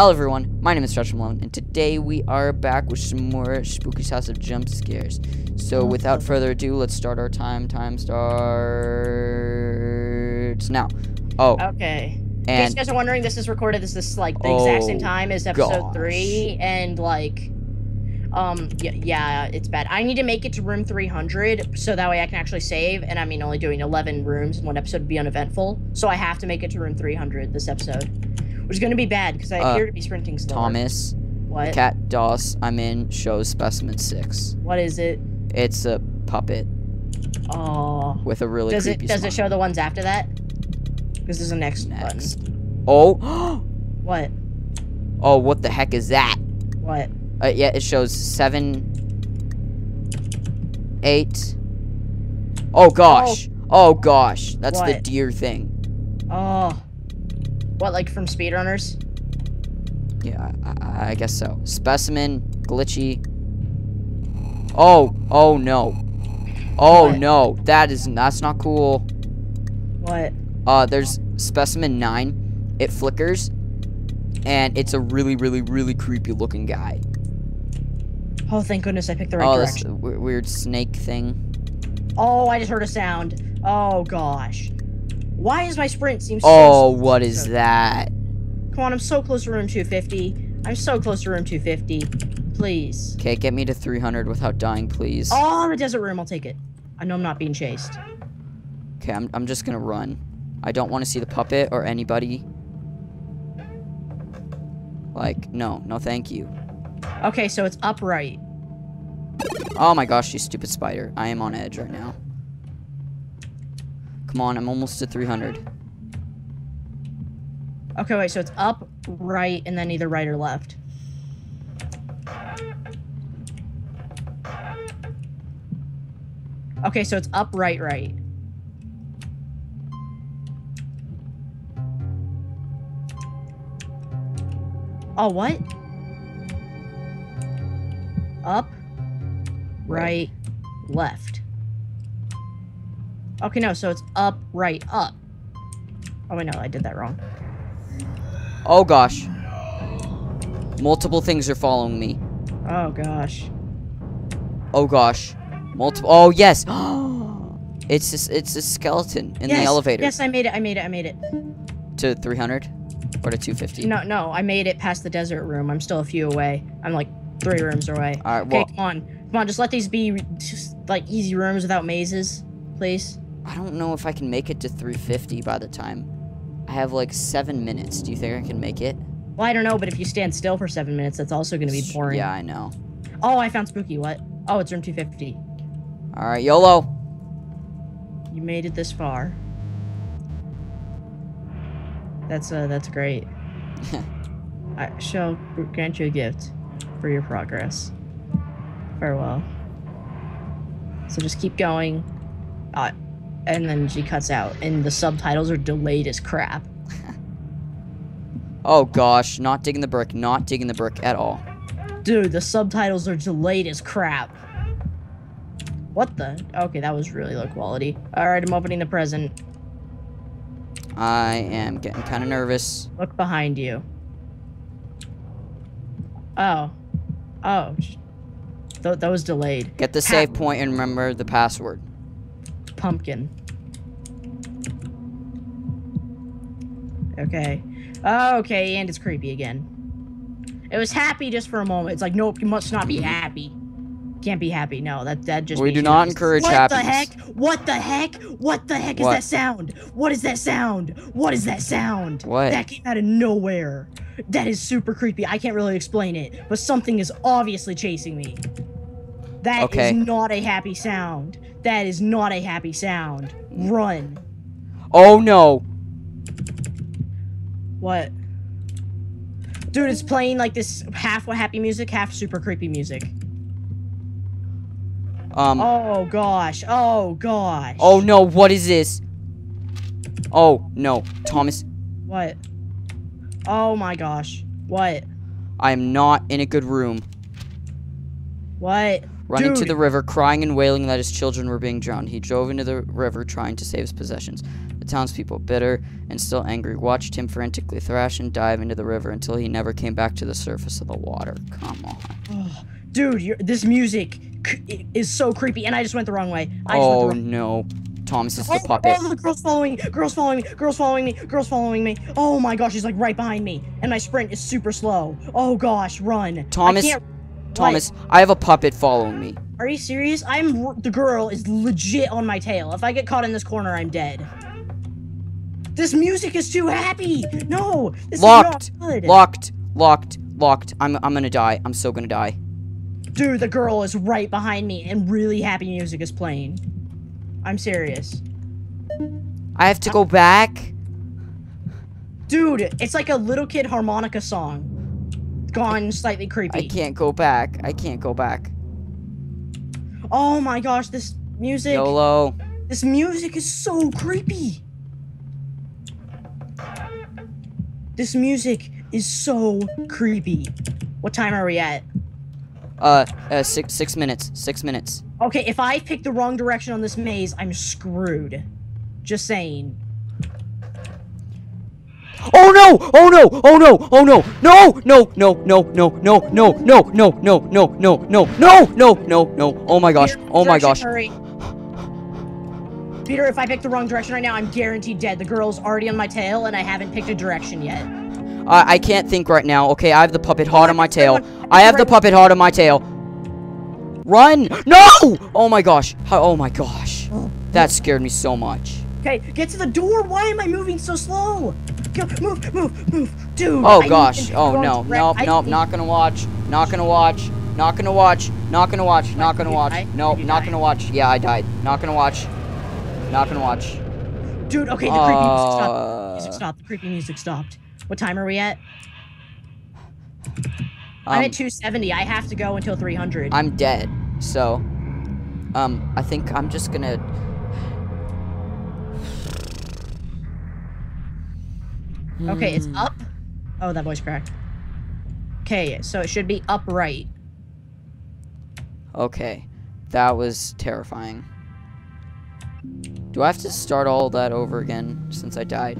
Hello everyone, my name is Josh Malone, and today we are back with some more Spooky's House of Jump Scares. So without further ado, let's start our time. Time starts now. Oh, Okay. In case you guys are wondering, this is recorded. This is like the exact same Oh, time as episode gosh. three, and like, um, yeah, yeah, it's bad. I need to make it to room 300 so that way I can actually save. And I mean, only doing 11 rooms in one episode would be uneventful. So I have to make it to room 300 this episode, which is going to be bad because I Uh, appear to be sprinting slower. Thomas, what? Cat DOS I'm in shows specimen six. What is it? It's a puppet Oh, with a really does it creepy does it show the ones after that? This is the next, Next. button. Oh, What? oh, what the heck is that? What? Uh, yeah, it shows seven, eight. Oh gosh. Oh, gosh. That's the What? deer thing. Oh. What, like from speedrunners? Yeah, I, I, guess so. Specimen, glitchy. Oh, oh no. Oh What? no. That is that's not cool. What? Uh, there's specimen nine. It flickers, and it's a really, really, really creepy looking guy. Oh, thank goodness I picked the right oh, this direction. w- weird snake thing. Oh, I just heard a sound. Oh gosh. Why is my sprint seem so Oh, what is that? Come on, I'm so close to room 250. I'm so close to room 250. Please. Okay, get me to 300 without dying, please. Oh, the desert room, I'll take it. I know I'm not being chased. Okay, I'm, I'm just gonna run. I don't want to see the puppet or anybody. Like, no, no thank you. Okay, so it's upright. Oh my gosh, you stupid spider. I am on edge right now. Come on, I'm almost to 300. Okay, wait, so it's up, right, and then either right or left. Okay, so it's up, right, right. Oh, what? Up, right, left. Okay, no, so it's up, right, up. Oh, wait, no, I did that wrong. Oh gosh. Multiple things are following me. Oh, gosh. Oh gosh. Multiple. Oh yes. it's this, it's a skeleton in the elevator. Yes, I made it. I made it. I made it. To 300 or to 250. No, no, I made it past the desert room. I'm still a few away. I'm like three rooms away. All right. Okay, come on, come on. Just let these be just like easy rooms without mazes, please. I don't know if I can make it to 350 by the time. I have like seven minutes. Do you think I can make it? Well, I don't know, but if you stand still for seven minutes, that's also going to be boring. Yeah, I know. Oh, I found spooky. What? Oh, it's room 250. All right, YOLO. You made it this far. That's uh, that's great. I shall grant you a gift for your progress. Farewell. So just keep going. Uh, and then she cuts out, and the subtitles are delayed as crap. Oh gosh, not digging the brick, not digging the brick at all. Dude, the subtitles are delayed as crap. What the? Okay, that was really low quality. Alright, I'm opening the present. I am getting kind of nervous. Look behind you. Oh. Oh. Th- that was delayed. Get the save point and remember the password. Pumpkin. Okay. Oh, okay, and it's creepy again. It was happy just for a moment. It's like, nope, you must not be happy. Can't be happy. No, that that just. We do not encourage what happiness. the heck? What the heck? What the heck is that sound? What is that sound? What is that sound? What? That came out of nowhere. That is super creepy. I can't really explain it, but something is obviously chasing me. That is Okay. not a happy sound. That is not a happy sound. Run. Oh no. What? Dude, it's playing like this half happy music, half super creepy music. Um. Oh gosh. Oh gosh. Oh no, what is this? Oh no, Thomas, What? Oh my gosh. What? I am not in a good room. What? Running to the river, crying and wailing that his children were being drowned. He drove into the river trying to save his possessions. The townspeople, bitter and still angry, watched him frantically thrash and dive into the river until he never came back to the surface of the water. Come on. Oh, dude, you're, this music c- is so creepy, and I just went the wrong way. I just Oh went the oh, wrong no. Thomas is the Oh, puppet. Oh, the girl's following me. Girl's following me. Girl's following me. Girl's following me. Oh my gosh, she's like right behind me, and my sprint is super slow. Oh gosh, run. I Thomas, can't- I have a puppet following me. Are you serious? I'm the girl is legit on my tail. If I get caught in this corner, I'm dead. This music is too happy. No, this Locked. is not good. Locked, locked, locked. I'm I'm gonna die. I'm so gonna die. Dude, the girl is right behind me, and really happy music is playing. I'm serious. I have to go back. Dude, it's like a little kid harmonica song. Gone slightly creepy. I can't go back. I can't go back. Oh my gosh, this music. YOLO. This music is so creepy. This music is so creepy. What time are we at? Uh, uh, six six minutes. Six minutes. Okay, if I pick the wrong direction on this maze, I'm screwed. Just saying. Oh no! Oh no! Oh no! Oh no! No! No! No! No! No! No! No! No! No! No! No! No! No! No! No! No! No! Oh my gosh! Oh my gosh! Hurry. Peter, if I pick the wrong direction right now, I'm guaranteed dead. The girl's already on my tail, and I haven't picked a direction yet. I I can't think right now. Okay, I have the puppet hot on my tail. I have the puppet hot on my tail. Run! No! Oh my gosh! Oh my gosh! That scared me so much. Okay, get to the door. Why am I moving so slow? Go, move, move, move, dude. Oh I gosh! Oh no! Nope! Nope! Not gonna watch. Not gonna watch. Not gonna watch. Not gonna watch. Not gonna watch. Nope! Not gonna watch. Yeah, I died. Not gonna watch. Not gonna watch. Dude, okay, the creepy music stopped. Uh, Music stopped. The creepy music stopped. What time are we at? I'm um, at 270. I have to go until 300. I'm dead. So, um, I think I'm just gonna. Okay, it's Hmm. up. Oh, that voice cracked. Okay, so it should be upright. Okay, that was terrifying. Do I have to start all that over again since I died?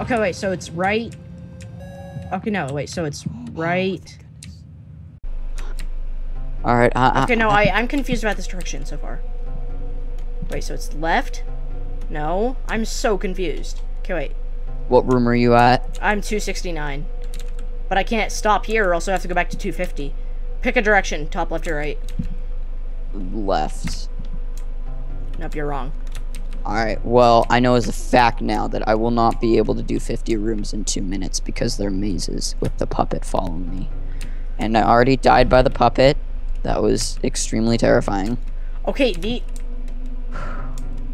Okay, wait, so it's right. Okay, no, wait, so it's right. All right. I, I- Okay, no, I, I'm confused about this direction so far. Wait, so it's left? No, I'm so confused. Okay, wait. What room are you at? I'm 269. But I can't stop here or else I have to go back to 250. Pick a direction, top, left, or right. Left. Nope, you're wrong. All right. Well, I know as a fact now that I will not be able to do 50 rooms in two minutes because they're mazes with the puppet following me. And I already died by the puppet. That was extremely terrifying. Okay, the...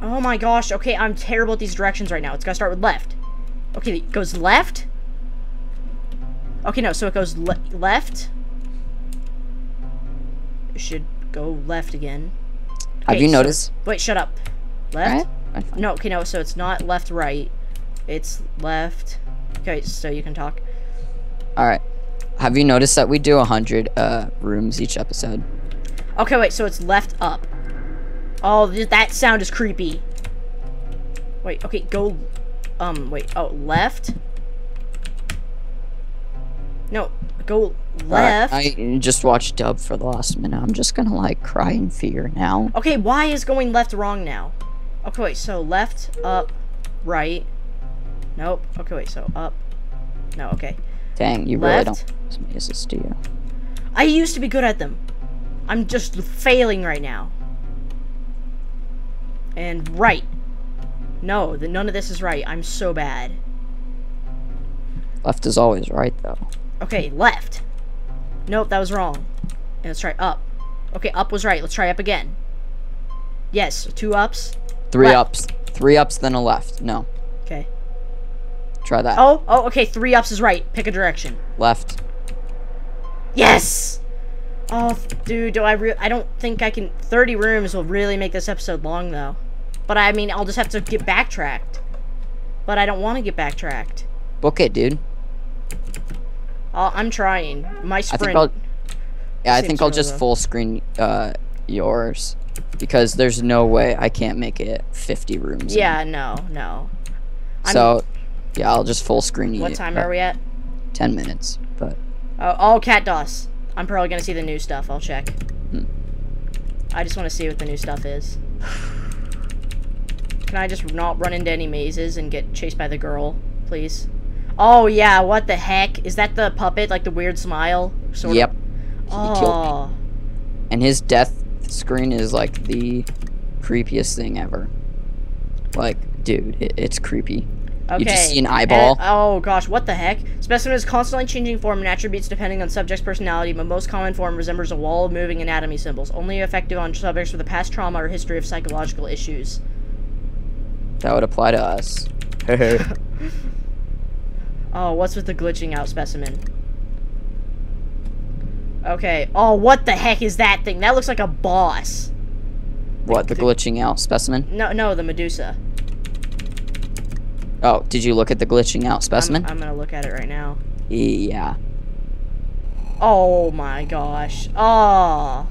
Oh my gosh, okay, I'm terrible at these directions right now. It's gotta start with left. Okay, it goes left? Okay, no, so it goes le left. It should go left again. Have you so- noticed? Wait, shut up. Left? Alright, No, okay, no, so it's not left, right. It's left. Okay, so you can talk. All right. Have you noticed that we do 100 uh, rooms each episode? Okay, wait, so it's left up. Oh, th- that sound is creepy. Wait, okay, go. Um, wait, oh, left? No, go left. I just watched Dub for the last minute. I'm just gonna like cry in fear now. Okay, why is going left wrong now? Okay, wait, so left, up, right. Nope. Okay, wait, so up. No, okay. Dang, you really don't Left. mazes, do you? I used to be good at them. I'm just failing right now. And right. No, the, none of this is right. I'm so bad. Left is always right though. Okay, left. Nope, that was wrong. And let's try up. Okay, up was right. Let's try up again. Yes, two ups. Three Left. ups, three ups, then a left. No, Okay. try that. Oh, oh, okay, three ups is right. Pick a direction. Left. Yes! Oh, dude, do I re- I don't think I can- 30 rooms will really make this episode long, though. But I mean, I'll just have to get backtracked. But I don't want to get backtracked. Book it, dude. i I'm trying. My I think I'll. Yeah, I think I'll just low. full screen uh yours. because there's no way I can't make it 50 rooms. in. Yeah, no, no. I'm- So, yeah, I'll just full screen you. What time uh, are we at? 10 minutes, but Oh, oh, Cat DOS. I'm probably gonna see the new stuff. I'll check. Hmm. I just want to see what the new stuff is. Can I just not run into any mazes and get chased by the girl, please? Oh yeah, what the heck? Is that the puppet, like the weird smile? Sort yep. Of? Oh, And his death screen is like the creepiest thing ever. Like, dude, it, it's creepy. okay. You just see an And- eyeball. oh gosh, what the heck? Specimen is constantly changing form and attributes depending on subject's personality, but most common form resembles a wall of moving anatomy symbols, only effective on subjects with a past trauma or history of psychological issues. That would apply to us. Oh, what's with the glitching out specimen? Okay. Oh, what the heck is that thing? That looks like a boss. what, the glitching out specimen? No, no, the Medusa. Oh, did you look at the glitching out specimen? I'm, I'm gonna look at it right now. yeah. Oh my gosh. Oh.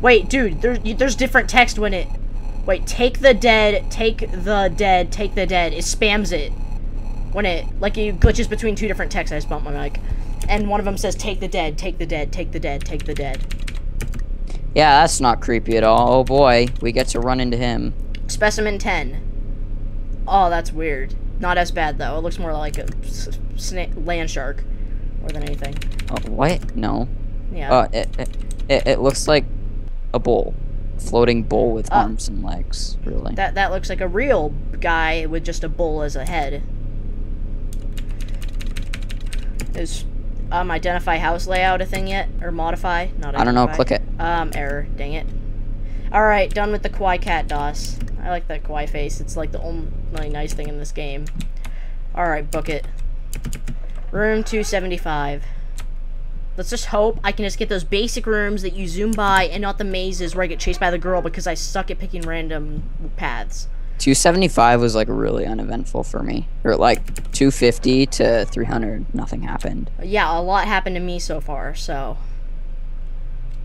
Wait, dude, there's there's different text when it. Wait, take the dead, take the dead, take the dead. It spams it when it like it glitches between two different texts. I just bumped my mic, and one of them says take the dead, take the dead, take the dead, take the dead. Yeah, that's not creepy at all. Oh boy, we get to run into him. Specimen 10. Oh, that's weird. Not as bad though. It looks more like a land shark more than anything. Oh, what? No. Yeah. Uh, it, it, it, it looks like a bull. Floating bull with Uh, arms and legs, really. That that looks like a real guy with just a bull as a head. Is um identify house layout a thing yet or modify? Not. I don't know, click it. Um error. Dang it. All right, done with the Kwai cat DOS. I like that Kwai face. It's like the only nice thing in this game. All right, book it. Room 275. Let's just hope I can just get those basic rooms that you zoom by and not the mazes where I get chased by the girl because I suck at picking random paths. 275 was like really uneventful for me. Or like 250 to 300, nothing happened. Yeah, a lot happened to me so far, so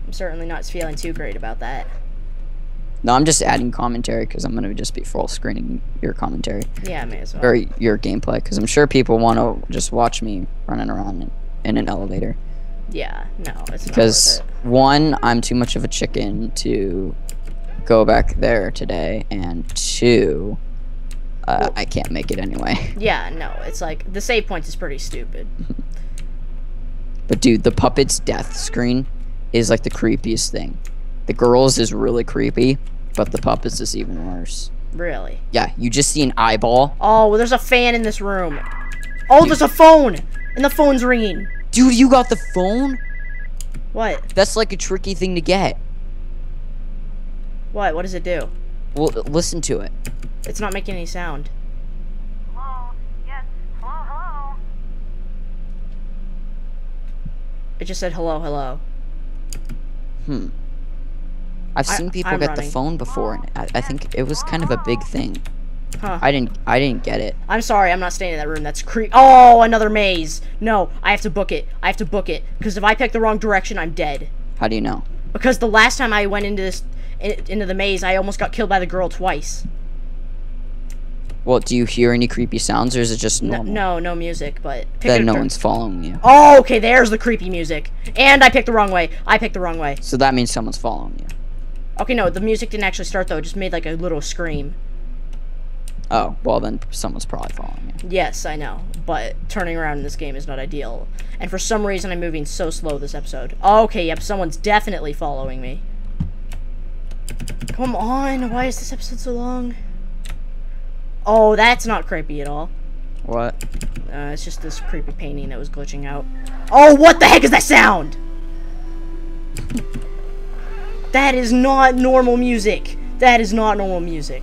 I'm certainly not feeling too great about that. No, I'm just adding commentary because I'm gonna just be full screening your commentary Yeah, I may as well. or your gameplay because I'm sure people want to just watch me running around in, in an elevator. Yeah, no, it's Because one, I'm too much of a chicken to go back there today, and two, uh, I can't make it anyway. Yeah, no, it's like the save point is pretty stupid. But dude, the puppet's death screen is like the creepiest thing. The girls is really creepy, but the puppets is even worse. Really. Yeah, you just see an eyeball. Oh, well, there's a fan in this room. Oh, there's a phone, and the phone's ringing. Dude, you got the phone? What? That's like a tricky thing to get. What? What does it do? Well, listen to it. It's not making any sound. Hello? Yes. Hello, hello? It just said hello, hello. Hmm. I've I- seen people I'm get running. the phone before, and I, I think it was kind of a big thing. Huh. I didn't, I didn't get it. I'm sorry, I'm not staying in that room. That's creep. Oh, another maze. No, I have to book it. I have to book it because if I pick the wrong direction, I'm dead. How do you know? Because the last time I went into this into the maze, I almost got killed by the girl twice. Well, do you hear any creepy sounds, or is it just No, normal? no, no music, but Then no one's following you. Oh, okay, there's the creepy music. And I picked the wrong way. I picked the wrong way. So that means someone's following you. Okay, no, the music didn't actually start though. It just made like a little scream. Oh, well then someone's probably following you. Yes, I know, but turning around in this game is not ideal. And for some reason, I'm moving so slow this episode. Okay, yep, someone's definitely following me. Come on, why is this episode so long? Oh, that's not creepy at all. What? Uh, it's just this creepy painting that was glitching out. Oh, what the heck is that sound? That is not normal music. That is not normal music.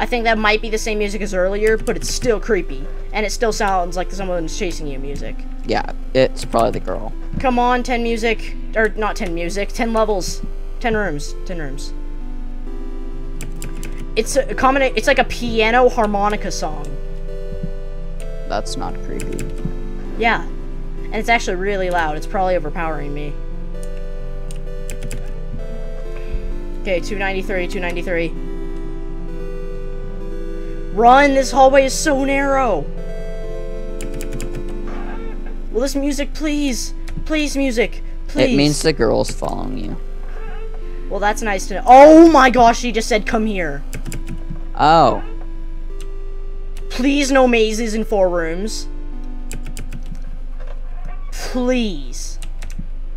I think that might be the same music as earlier, but it's still creepy. And it still sounds like someone's chasing you music. Yeah, it's probably the girl. Come on, 10 music. Or, not 10 music, 10 levels. 10 rooms. 10 rooms. It's a common. It's like a piano harmonica song. That's not creepy. Yeah. And it's actually really loud. It's probably overpowering me. Okay, 293, 293. Run! This hallway is so narrow! Will this music please? Please, music. Please. It means the girl's following you. Well, that's nice to know. Oh my gosh, she just said come here. Oh. Please, no mazes in four rooms. Please.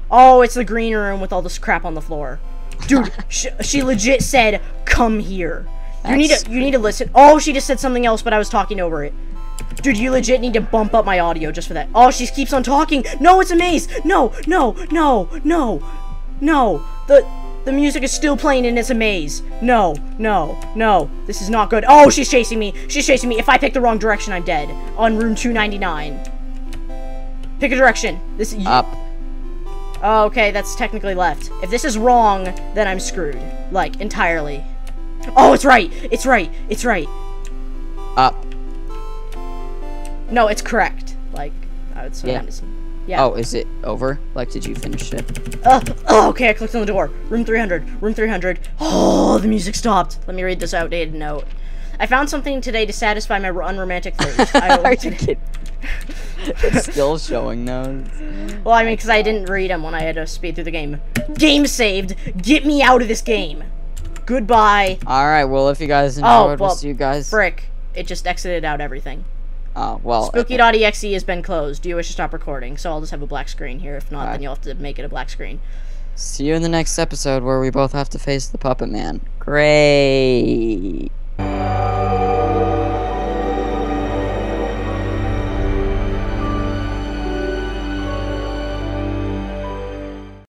Oh, it's the green room with all this crap on the floor. Dude, sh she legit said, "Come here." You need to you need to listen. Oh, she just said something else, but I was talking over it. Dude, you legit need to bump up my audio just for that. Oh, she keeps on talking. No, it's a maze. No, no, no, no, no. The the music is still playing and it's a maze. No, no, no. This is not good. Oh, she's chasing me. She's chasing me. If I pick the wrong direction, I'm dead. On room 299. Pick a direction. This you, Up. Oh, okay, that's technically left. If this is wrong, then I'm screwed. Like, entirely. Oh, it's right! It's right! It's right! Up. No, it's correct. Like, I would say Yeah. Yeah. Oh, is it over? Like, did you finish it? Uh, oh, okay, I clicked on the door. Room 300. Room 300. Oh, the music stopped. Let me read this outdated note. I found something today to satisfy my unromantic thirst. I Are you kidding? it's still showing those. Well, I mean, because I didn't read them when I had to speed through the game. Game saved. Get me out of this game. Goodbye. Alright, well, if you guys enjoyed, Oh, we'll well, see you guys. Frick. It just exited out everything. Oh, well. Spooky.exe has been closed. Do you wish to stop recording? So I'll just have a black screen here. If not, Alright. then you'll have to make it a black screen. See you in the next episode where we both have to face the Puppet Man. Great.